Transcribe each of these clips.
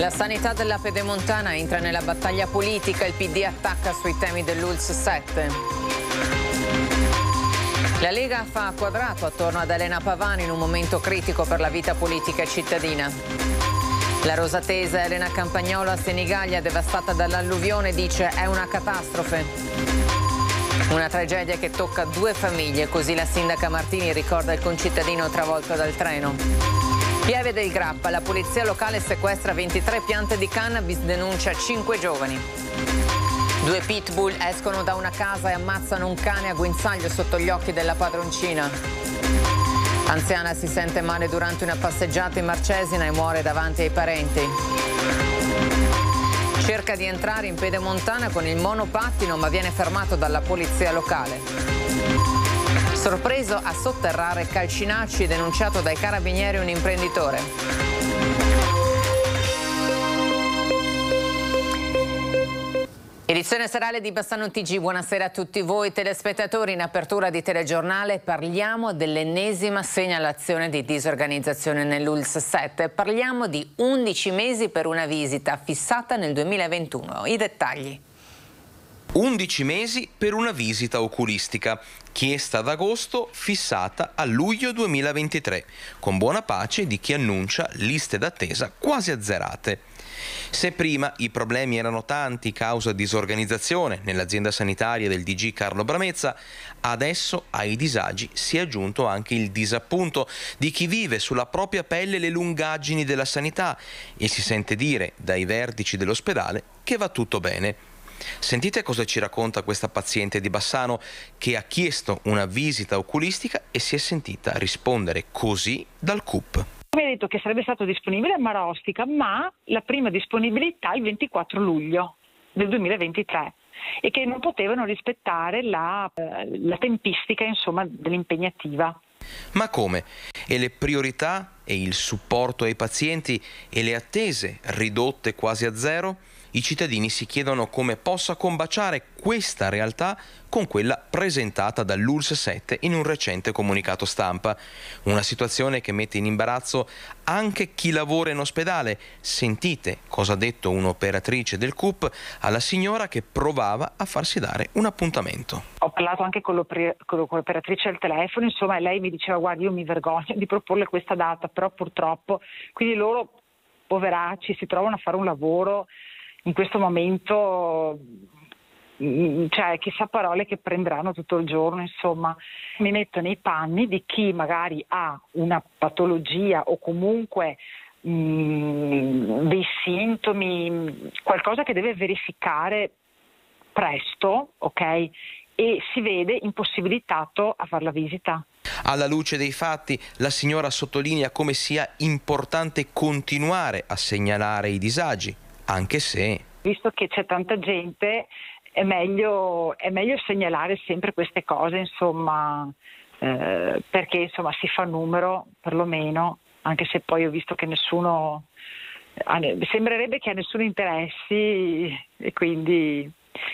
La sanità della Pedemontana entra nella battaglia politica, il PD attacca sui temi dell'ULS 7. La Lega fa quadrato attorno ad Elena Pavani in un momento critico per la vita politica cittadina. La rosatese Elena Campagnolo a Senigallia, devastata dall'alluvione, dice è una catastrofe. Una tragedia che tocca due famiglie, così la sindaca Martini ricorda il concittadino travolto dal treno. Pieve del Grappa, la polizia locale sequestra 23 piante di cannabis, denuncia 5 giovani. Due pitbull escono da una casa e ammazzano un cane a guinzaglio sotto gli occhi della padroncina. Anziana si sente male durante una passeggiata in Marcesina e muore davanti ai parenti. Cerca di entrare in pedemontana con il monopattino ma viene fermato dalla polizia locale. Sorpreso a sotterrare Calcinacci, denunciato dai carabinieri un imprenditore. Edizione serale di Bassano TG, buonasera a tutti voi telespettatori. In apertura di telegiornale parliamo dell'ennesima segnalazione di disorganizzazione nell'ULS 7. Parliamo di 11 mesi per una visita fissata nel 2021. I dettagli. 11 mesi per una visita oculistica, chiesta ad agosto, fissata a luglio 2023, con buona pace di chi annuncia liste d'attesa quasi azzerate. Se prima i problemi erano tanti causa disorganizzazione nell'azienda sanitaria del DG Carlo Bramezza, adesso ai disagi si è aggiunto anche il disappunto di chi vive sulla propria pelle le lungaggini della sanità e si sente dire dai vertici dell'ospedale che va tutto bene. Sentite cosa ci racconta questa paziente di Bassano che ha chiesto una visita oculistica e si è sentita rispondere così dal CUP. Mi ha detto che sarebbe stato disponibile a Marostica, ma la prima disponibilità il 24 luglio del 2023 e che non potevano rispettare la, eh, la tempistica insomma, dell'impegnativa. Ma come? E le priorità e il supporto ai pazienti e le attese ridotte quasi a zero? I cittadini si chiedono come possa combaciare questa realtà con quella presentata dall'ULS 7 in un recente comunicato stampa. Una situazione che mette in imbarazzo anche chi lavora in ospedale. Sentite cosa ha detto un'operatrice del CUP alla signora che provava a farsi dare un appuntamento. Ho parlato anche con, l'operatrice al telefono, insomma, e lei mi diceva guarda io mi vergogno di proporle questa data, però purtroppo, quindi loro poveracci si trovano a fare un lavoro in questo momento mm, cioè chissà parole che prenderanno tutto il giorno, insomma, mi metto nei panni di chi magari ha una patologia o comunque mh, mm, dei sintomi, qualcosa che deve verificare presto, ok? E si vede impossibilitato a fare la visita. Alla luce dei fatti, la signora sottolinea come sia importante continuare a segnalare i disagi anche se... Visto che c'è tanta gente, è meglio, è meglio segnalare sempre queste cose, insomma, eh, perché insomma, si fa numero perlomeno, anche se poi ho visto che nessuno, sembrerebbe che a nessuno interessi e quindi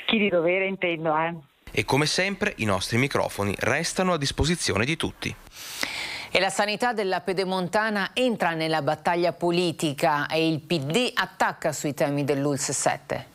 chi di dovere intendo. Eh. E come sempre i nostri microfoni restano a disposizione di tutti. E la sanità della Pedemontana entra nella battaglia politica e il PD attacca sui temi dell'ULS 7.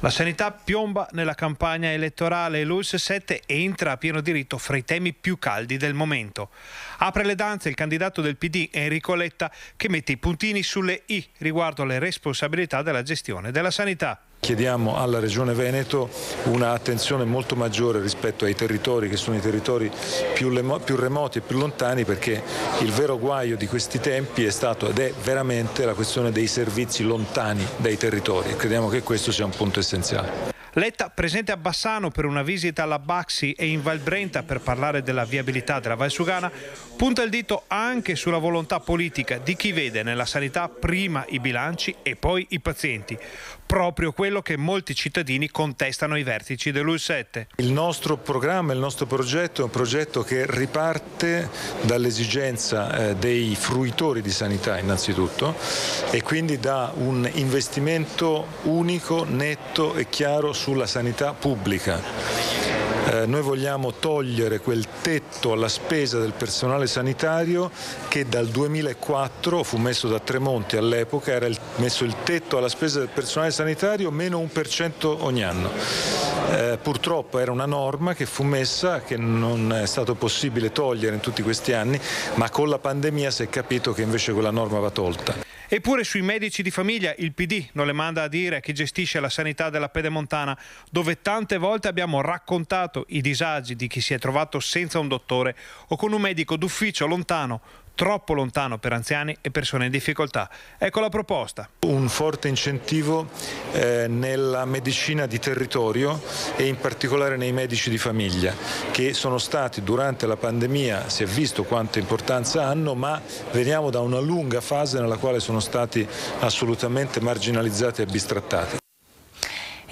La sanità piomba nella campagna elettorale e l'ULS 7 entra a pieno diritto fra i temi più caldi del momento. Apre le danze il candidato del PD Enrico Letta che mette i puntini sulle I riguardo alle responsabilità della gestione della sanità. Chiediamo alla Regione Veneto un'attenzione molto maggiore rispetto ai territori che sono i territori più, più, remoti e più lontani perché il vero guaio di questi tempi è stato ed è veramente la questione dei servizi lontani dai territori. Crediamo che questo sia un punto essenziale. Letta presente a Bassano per una visita alla Baxi e in Val Brenta per parlare della viabilità della Valsugana, punta il dito anche sulla volontà politica di chi vede nella sanità prima i bilanci e poi i pazienti, proprio quello che molti cittadini contestano ai vertici dell'UL7. Il nostro programma, il nostro progetto è un progetto che riparte dall'esigenza eh, dei fruitori di sanità innanzitutto e quindi da un investimento unico, netto e chiaro sulla sanità pubblica Eh, noi vogliamo togliere quel tetto alla spesa del personale sanitario che dal 2004 fu messo da Tremonti all'epoca, era il, messo il tetto alla spesa del personale sanitario meno un per cento ogni anno. Eh, purtroppo era una norma che fu messa, che non è stato possibile togliere in tutti questi anni, ma con la pandemia si è capito che invece quella norma va tolta. Eppure sui medici di famiglia il PD non le manda a dire chi gestisce la sanità della Pedemontana, dove tante volte abbiamo raccontato i disagi di chi si è trovato senza un dottore o con un medico d'ufficio lontano, troppo lontano per anziani e persone in difficoltà. Ecco la proposta. Un forte incentivo eh, nella medicina di territorio e in particolare nei medici di famiglia che sono stati durante la pandemia, si è visto quanta importanza hanno, ma veniamo da una lunga fase nella quale sono stati assolutamente marginalizzati e bistrattati.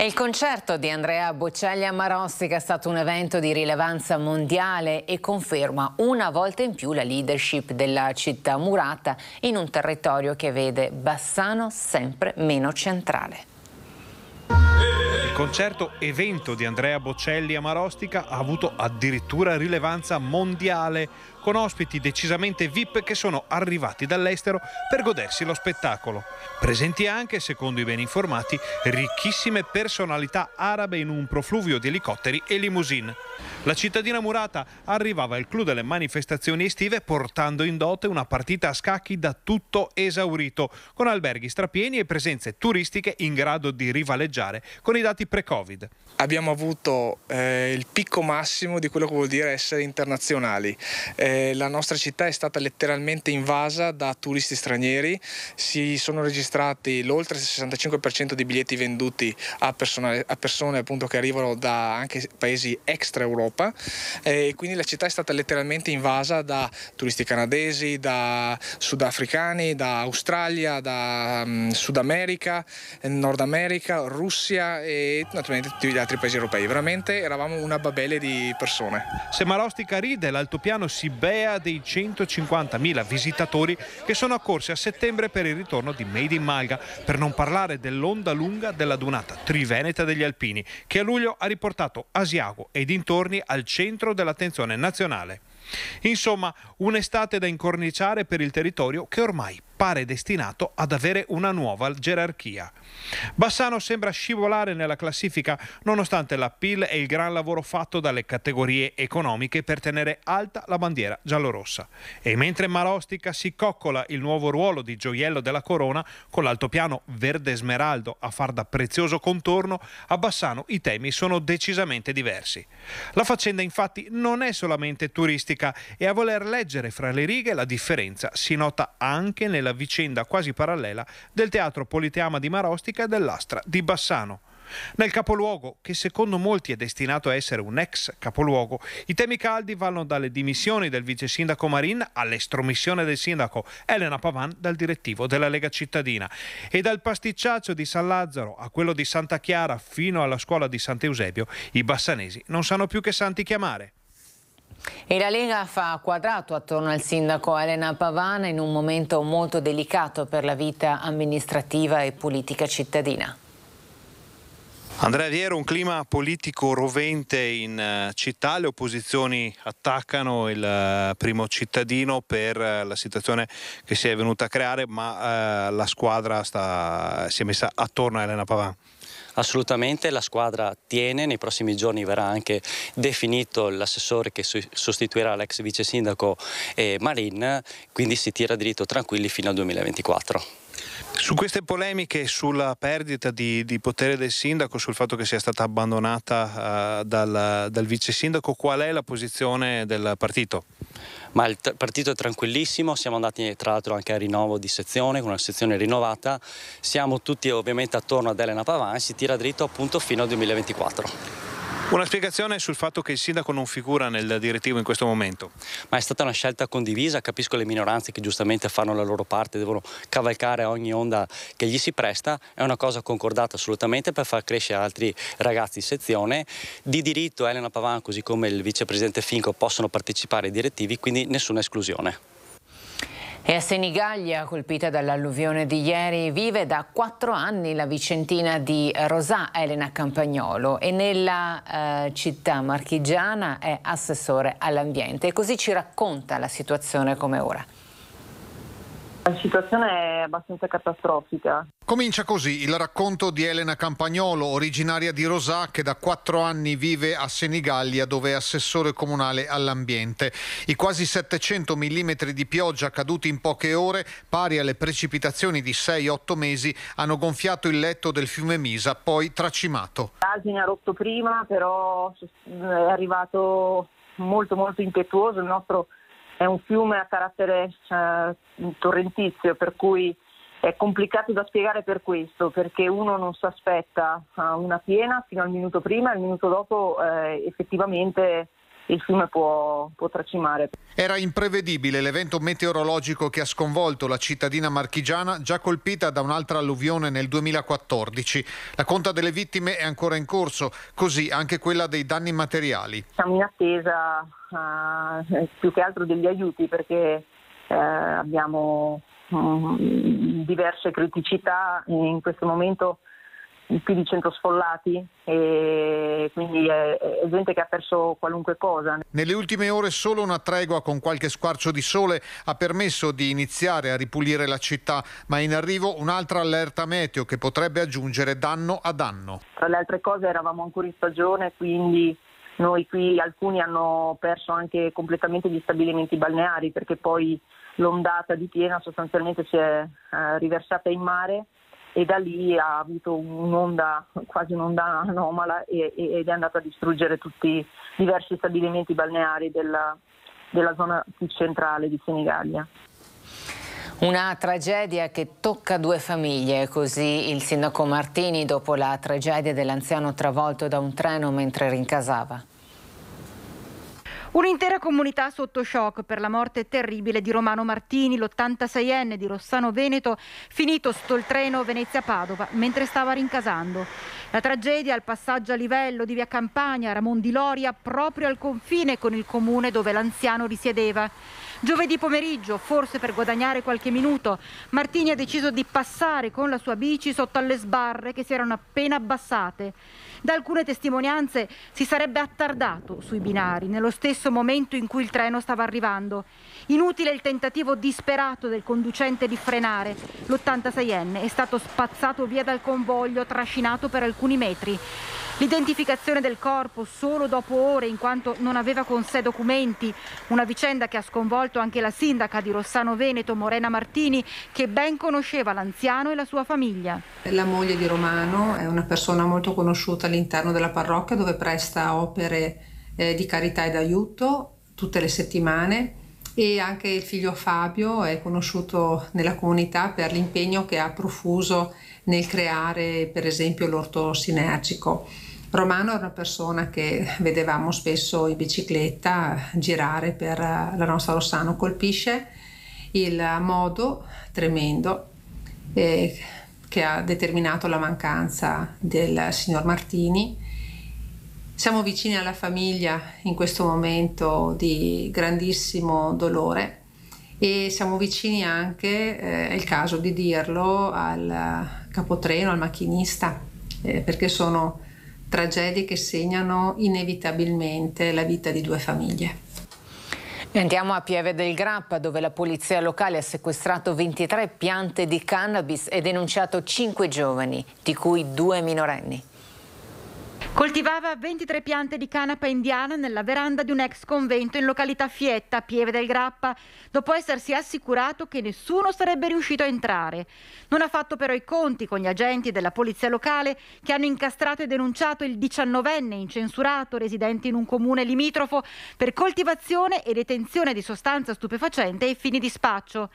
Il concerto di Andrea Bocelli a Marostica è stato un evento di rilevanza mondiale e conferma una volta in più la leadership della città murata in un territorio che vede Bassano sempre meno centrale. Il concerto evento di Andrea Bocelli a Marostica ha avuto addirittura rilevanza mondiale con ospiti decisamente VIP che sono arrivati dall'estero per godersi lo spettacolo. Presenti anche, secondo i ben informati, ricchissime personalità arabe in un profluvio di elicotteri e limousine. La cittadina murata arrivava al clou delle manifestazioni estive portando in dote una partita a scacchi da tutto esaurito, con alberghi strapieni e presenze turistiche in grado di rivaleggiare con i dati pre-Covid. Abbiamo avuto eh, il picco massimo di quello che vuol dire essere internazionali. Eh, la nostra città è stata letteralmente invasa da turisti stranieri, si sono registrati l'oltre 65% di biglietti venduti a, persone, a persone che arrivano da anche paesi extra Europa e eh, quindi la città è stata letteralmente invasa da turisti canadesi, da sudafricani, da Australia, da um, Sud America, Nord America, Russia e naturalmente tutti gli altri paesi europei. Veramente eravamo una babele di persone. Se Marostica ride, l'altopiano si bea dei 150.000 visitatori che sono accorsi a settembre per il ritorno di Made in Malga, per non parlare dell'onda lunga della dunata triveneta degli Alpini, che a luglio ha riportato Asiago e dintorni al centro dell'attenzione nazionale. Insomma, un'estate da incorniciare per il territorio che ormai pare destinato ad avere una nuova gerarchia. Bassano sembra scivolare nella classifica nonostante l'appeal e il gran lavoro fatto dalle categorie economiche per tenere alta la bandiera giallorossa. E mentre Marostica si coccola il nuovo ruolo di gioiello della corona con l'altopiano verde smeraldo a far da prezioso contorno, a Bassano i temi sono decisamente diversi. La faccenda infatti non è solamente turistica e a voler leggere fra le righe la differenza si nota anche nella vicenda quasi parallela del Teatro Politeama di Marostica e dell'Astra di Bassano. Nel capoluogo, che secondo molti è destinato a essere un ex capoluogo, i temi caldi vanno dalle dimissioni del vice sindaco Marin all'estromissione del sindaco Elena Pavan dal direttivo della Lega Cittadina e dal pasticciaccio di San Lazzaro a quello di Santa Chiara fino alla scuola di Sant'Eusebio, i bassanesi non sanno più che santi chiamare. E la Lega fa quadrato attorno al sindaco Elena Pavana in un momento molto delicato per la vita amministrativa e politica cittadina. Andrea Viero, un clima politico rovente in eh, città, le opposizioni attaccano il eh, primo cittadino per eh, la situazione che si è venuta a creare, ma la squadra sta, si è messa attorno a Elena Pavan. Assolutamente, la squadra tiene, nei prossimi giorni verrà anche definito l'assessore che sostituirà l'ex vice sindaco eh, Marin, quindi si tira diritto tranquilli fino al 2024. Su queste polemiche sulla perdita di, di, potere del sindaco, sul fatto che sia stata abbandonata uh, dal, dal vice sindaco, qual è la posizione del partito? ma il partito è tranquillissimo, siamo andati tra l'altro anche a rinnovo di sezione, con una sezione rinnovata, siamo tutti ovviamente attorno ad Elena Pavan e si tira dritto appunto fino al 2024. Una spiegazione sul fatto che il sindaco non figura nel direttivo in questo momento. Ma è stata una scelta condivisa, capisco le minoranze che giustamente fanno la loro parte, devono cavalcare ogni onda che gli si presta, è una cosa concordata assolutamente per far crescere altri ragazzi in sezione. Di diritto Elena Pavan così come il vicepresidente Finco possono partecipare ai direttivi, quindi nessuna esclusione. E a Senigallia, colpita dall'alluvione di ieri, vive da quattro anni la vicentina di Rosà Elena Campagnolo e nella eh, città marchigiana è assessore all'ambiente. E così ci racconta la situazione come ora. La situazione è abbastanza catastrofica. Comincia così il racconto di Elena Campagnolo, originaria di Rosà, che da quattro anni vive a Senigallia, dove è assessore comunale all'ambiente. I quasi 700 mm di pioggia caduti in poche ore, pari alle precipitazioni di 6-8 mesi, hanno gonfiato il letto del fiume Misa, poi tracimato. L'asine ha rotto prima, però è arrivato molto molto impetuoso. Il nostro è un fiume a carattere eh, torrentizio, per cui è complicato da spiegare per questo, perché uno non si aspetta una piena fino al minuto prima e il minuto dopo eh, effettivamente il fiume può, può, tracimare. Era imprevedibile l'evento meteorologico che ha sconvolto la cittadina marchigiana, già colpita da un'altra alluvione nel 2014. La conta delle vittime è ancora in corso, così anche quella dei danni materiali. Siamo in attesa uh, più che altro degli aiuti perché uh, abbiamo um, diverse criticità in questo momento più di 100 sfollati e quindi è, è, gente che ha perso qualunque cosa. Nelle ultime ore solo una tregua con qualche squarcio di sole ha permesso di iniziare a ripulire la città, ma in arrivo un'altra allerta meteo che potrebbe aggiungere danno a danno. Tra le altre cose eravamo ancora in stagione, quindi noi qui alcuni hanno perso anche completamente gli stabilimenti balneari perché poi l'ondata di piena sostanzialmente si è eh, riversata in mare e da lì ha avuto un'onda, quasi un'onda anomala e, ed è andato a distruggere tutti i diversi stabilimenti balneari della, della zona più centrale di Senigallia. Una tragedia che tocca due famiglie, così il sindaco Martini dopo la tragedia dell'anziano travolto da un treno mentre rincasava. Un'intera comunità sotto shock per la morte terribile di Romano Martini, l'86enne di Rossano Veneto, finito sto il treno Venezia-Padova mentre stava rincasando. La tragedia al passaggio a livello di via Campagna, Ramon di Loria, proprio al confine con il comune dove l'anziano risiedeva. Giovedì pomeriggio, forse per guadagnare qualche minuto, Martini ha deciso di passare con la sua bici sotto alle sbarre che si erano appena abbassate. Da alcune testimonianze si sarebbe attardato sui binari nello stesso momento in cui il treno stava arrivando. Inutile il tentativo disperato del conducente di frenare. L'86enne è stato spazzato via dal convoglio, trascinato per alcuni metri. L'identificazione del corpo solo dopo ore in quanto non aveva con sé documenti, una vicenda che ha sconvolto anche la sindaca di Rossano Veneto, Morena Martini, che ben conosceva l'anziano e la sua famiglia. La moglie di Romano è una persona molto conosciuta all'interno della parrocchia dove presta opere eh, di carità e d'aiuto tutte le settimane e anche il figlio Fabio è conosciuto nella comunità per l'impegno che ha profuso nel creare per esempio l'orto sinergico. Romano è una persona che vedevamo spesso in bicicletta girare per la nostra Rossano, colpisce il modo tremendo eh, che ha determinato la mancanza del signor Martini. Siamo vicini alla famiglia in questo momento di grandissimo dolore e siamo vicini anche, eh, è il caso di dirlo, al capotreno, al macchinista, eh, perché sono tragedie che segnano inevitabilmente la vita di due famiglie. Andiamo a Pieve del Grappa dove la polizia locale ha sequestrato 23 piante di cannabis e denunciato 5 giovani, di cui due minorenni. Coltivava 23 piante di canapa indiana nella veranda di un ex convento in località Fietta, Pieve del Grappa, dopo essersi assicurato che nessuno sarebbe riuscito a entrare. Non ha fatto però i conti con gli agenti della polizia locale che hanno incastrato e denunciato il diciannovenne incensurato residente in un comune limitrofo per coltivazione e detenzione di sostanza stupefacente ai fini di spaccio.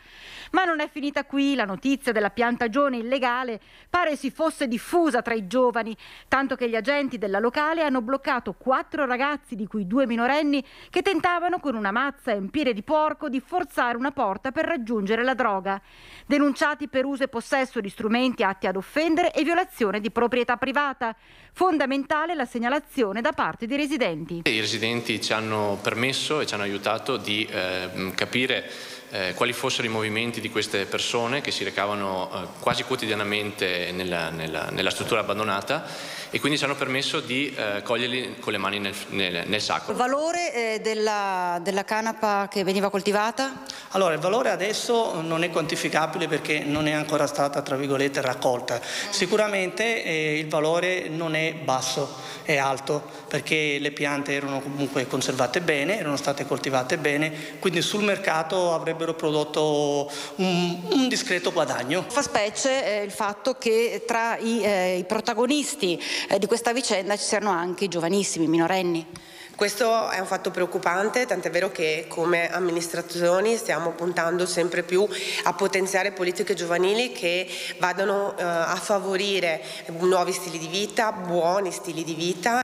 Ma non è finita qui, la notizia della piantagione illegale pare si fosse diffusa tra i giovani, tanto che gli agenti della della locale hanno bloccato quattro ragazzi, di cui due minorenni, che tentavano con una mazza e un piede di porco di forzare una porta per raggiungere la droga. Denunciati per uso e possesso di strumenti atti ad offendere e violazione di proprietà privata. Fondamentale la segnalazione da parte dei residenti. I residenti ci hanno permesso e ci hanno aiutato di eh, capire eh, quali fossero i movimenti di queste persone che si recavano eh, quasi quotidianamente nella, nella, nella struttura abbandonata e quindi ci hanno permesso di eh, coglierli con le mani nel, nel, nel sacco. Il valore eh, della, della, canapa che veniva coltivata? Allora, il valore adesso non è quantificabile perché non è ancora stata, tra virgolette, raccolta. Sicuramente eh, il valore non è basso, è alto, perché le piante erano comunque conservate bene, erano state coltivate bene, quindi sul mercato avrebbero prodotto un, un discreto guadagno. Fa specie eh, il fatto che tra i, eh, i protagonisti eh, di questa vicenda ci siano anche i giovanissimi, i minorenni. Questo è un fatto preoccupante, tant'è vero che come amministrazioni stiamo puntando sempre più a potenziare politiche giovanili che vadano eh, a favorire nuovi stili di vita, buoni stili di vita.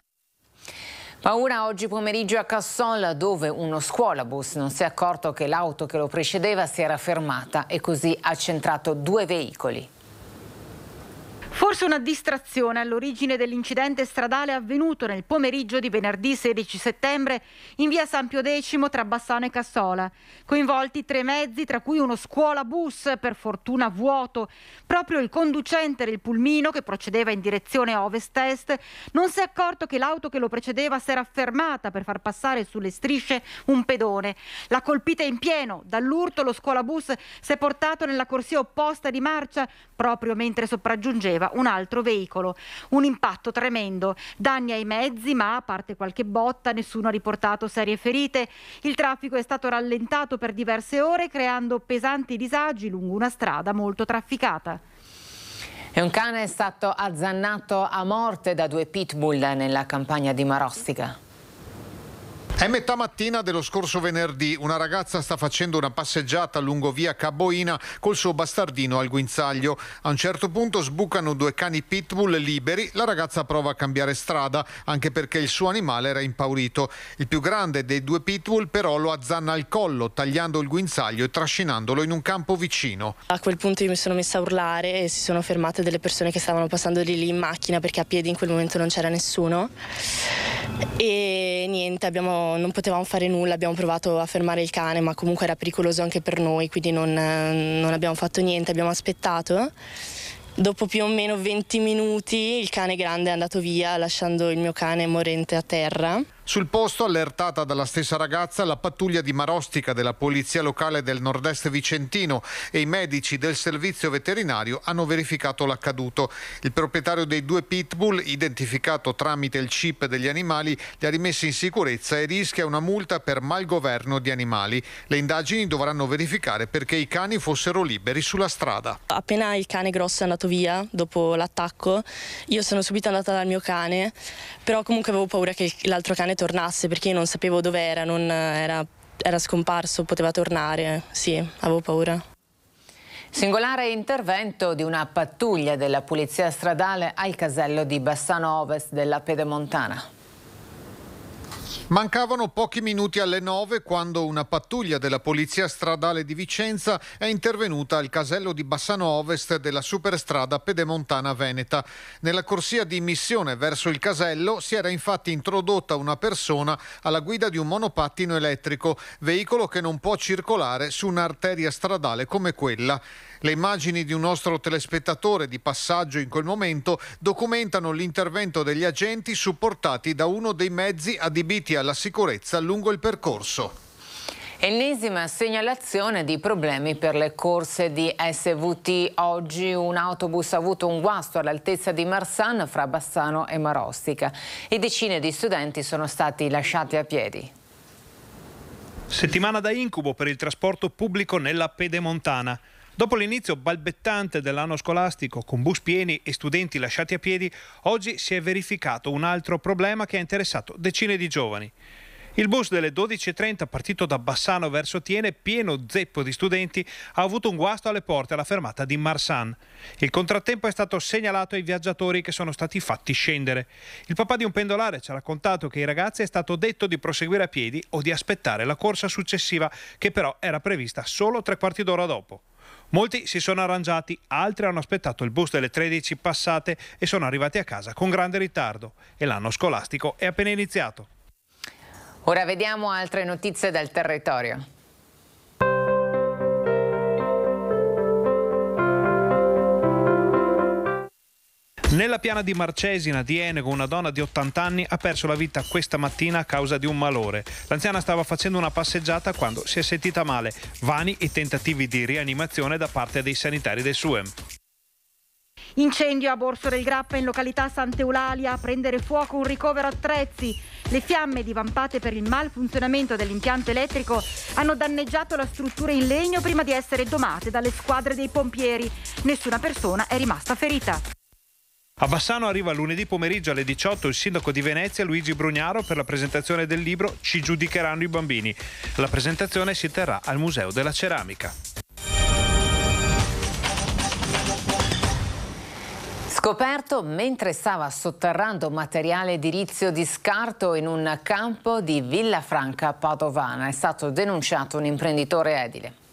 Paura oggi pomeriggio a Cassol dove uno scuolabus non si è accorto che l'auto che lo precedeva si era fermata e così ha centrato due veicoli. Forse una distrazione all'origine dell'incidente stradale avvenuto nel pomeriggio di venerdì 16 settembre in via San Pio X tra Bassano e Cassola. Coinvolti tre mezzi, tra cui uno scuola bus, per fortuna vuoto. Proprio il conducente del pulmino, che procedeva in direzione ovest-est, non si è accorto che l'auto che lo precedeva si era fermata per far passare sulle strisce un pedone. L'ha colpita in pieno. Dall'urto lo scuola bus si è portato nella corsia opposta di marcia proprio mentre sopraggiungeva percorreva un altro veicolo. Un impatto tremendo, danni ai mezzi, ma a parte qualche botta, nessuno ha riportato serie ferite. Il traffico è stato rallentato per diverse ore, creando pesanti disagi lungo una strada molto trafficata. E un cane è stato azzannato a morte da due pitbull nella campagna di Marostica. È metà mattina dello scorso venerdì. Una ragazza sta facendo una passeggiata lungo via Caboina col suo bastardino al guinzaglio. A un certo punto sbucano due cani pitbull liberi. La ragazza prova a cambiare strada, anche perché il suo animale era impaurito. Il più grande dei due pitbull però lo azzanna al collo, tagliando il guinzaglio e trascinandolo in un campo vicino. A quel punto io mi sono messa a urlare e si sono fermate delle persone che stavano passando di lì in macchina perché a piedi in quel momento non c'era nessuno. E niente, abbiamo non potevamo fare nulla, abbiamo provato a fermare il cane, ma comunque era pericoloso anche per noi, quindi non, non abbiamo fatto niente, abbiamo aspettato. Dopo più o meno 20 minuti il cane grande è andato via lasciando il mio cane morente a terra. Sul posto, allertata dalla stessa ragazza, la pattuglia di Marostica della Polizia Locale del Nord-Est Vicentino e i medici del servizio veterinario hanno verificato l'accaduto. Il proprietario dei due pitbull, identificato tramite il chip degli animali, li ha rimessi in sicurezza e rischia una multa per malgoverno di animali. Le indagini dovranno verificare perché i cani fossero liberi sulla strada. Appena il cane grosso è andato via, dopo l'attacco, io sono subito andata dal mio cane, però comunque avevo paura che l'altro cane tornasse perché io non sapevo dove era, non era, era scomparso, poteva tornare. Sì, avevo paura. Singolare intervento di una pattuglia della Polizia Stradale al casello di Bassano Ovest della Pedemontana. Mancavano pochi minuti alle 9 quando una pattuglia della Polizia Stradale di Vicenza è intervenuta al casello di Bassano Ovest della superstrada pedemontana Veneta. Nella corsia di missione verso il casello si era infatti introdotta una persona alla guida di un monopattino elettrico, veicolo che non può circolare su un'arteria stradale come quella. Le immagini di un nostro telespettatore di passaggio in quel momento documentano l'intervento degli agenti supportati da uno dei mezzi adibiti alla sicurezza lungo il percorso. Ennesima segnalazione di problemi per le corse di SVT. Oggi un autobus ha avuto un guasto all'altezza di Marsan fra Bassano e Marostica e decine di studenti sono stati lasciati a piedi. Settimana da incubo per il trasporto pubblico nella Pedemontana. Dopo l'inizio balbettante dell'anno scolastico con bus pieni e studenti lasciati a piedi, oggi si è verificato un altro problema che ha interessato decine di giovani. Il bus delle 12.30 partito da Bassano verso Tiene, pieno zeppo di studenti, ha avuto un guasto alle porte alla fermata di Marsan. Il contrattempo è stato segnalato ai viaggiatori che sono stati fatti scendere. Il papà di un pendolare ci ha raccontato che ai ragazzi è stato detto di proseguire a piedi o di aspettare la corsa successiva, che però era prevista solo tre quarti d'ora dopo. Molti si sono arrangiati, altri hanno aspettato il bus delle 13 passate e sono arrivati a casa con grande ritardo e l'anno scolastico è appena iniziato. Ora vediamo altre notizie dal territorio. Nella piana di Marcesina di Enego una donna di 80 anni ha perso la vita questa mattina a causa di un malore. L'anziana stava facendo una passeggiata quando si è sentita male. Vani i tentativi di rianimazione da parte dei sanitari del SUEM. Incendio a Borso del Grappa in località Sant'Eulalia, a prendere fuoco un ricovero attrezzi. Le fiamme divampate per il malfunzionamento dell'impianto elettrico hanno danneggiato la struttura in legno prima di essere domate dalle squadre dei pompieri. Nessuna persona è rimasta ferita. A Bassano arriva lunedì pomeriggio alle 18 il sindaco di Venezia Luigi Brugnaro per la presentazione del libro Ci giudicheranno i bambini. La presentazione si terrà al Museo della Ceramica. Scoperto mentre stava sotterrando materiale edilizio di scarto in un campo di Villafranca Padovana. È stato denunciato un imprenditore edile.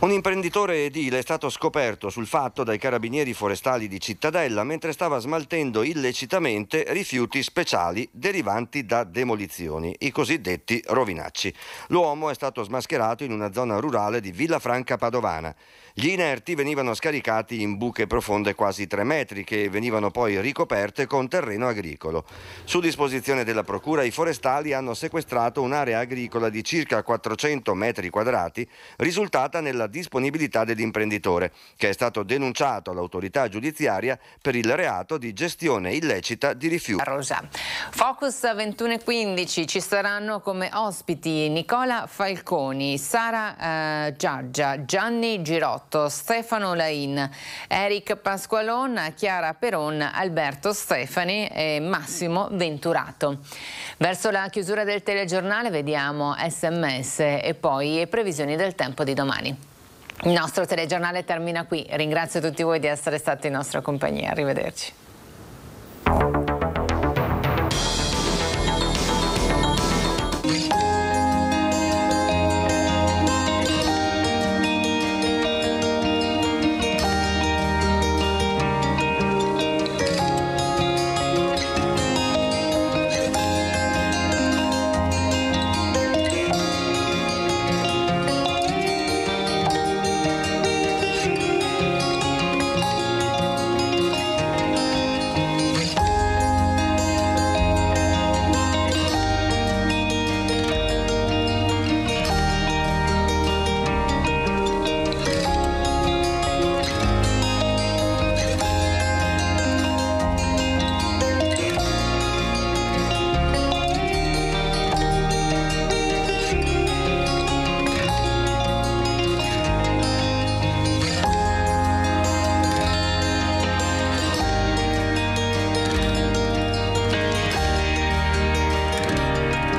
Un imprenditore edile è stato scoperto sul fatto dai carabinieri forestali di Cittadella mentre stava smaltendo illecitamente rifiuti speciali derivanti da demolizioni, i cosiddetti rovinacci. L'uomo è stato smascherato in una zona rurale di Villafranca Padovana. Gli inerti venivano scaricati in buche profonde quasi 3 metri che venivano poi ricoperte con terreno agricolo. Su disposizione della Procura i forestali hanno sequestrato un'area agricola di circa 400 metri quadrati risultata nella disponibilità dell'imprenditore che è stato denunciato all'autorità giudiziaria per il reato di gestione illecita di rifiuti. Rosa. Focus 21.15 ci saranno come ospiti Nicola Falconi, Sara eh, Giaggia, Gianni Girotto Stefano Lain, Eric Pasqualon, Chiara Peron, Alberto Stefani e Massimo Venturato. Verso la chiusura del telegiornale vediamo sms e poi previsioni del tempo di domani. Il nostro telegiornale termina qui. Ringrazio tutti voi di essere stati in nostra compagnia. Arrivederci.